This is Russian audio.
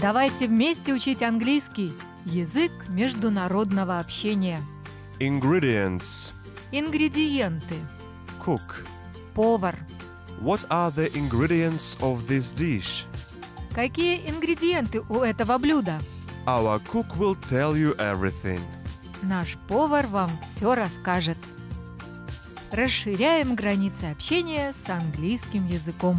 Давайте вместе учить английский, язык международного общения. Ingredients. Ингредиенты. Cook. Повар. What are the ingredients of this dish? Какие ингредиенты у этого блюда? Our cook will tell you everything. Наш повар вам все расскажет. Расширяем границы общения с английским языком.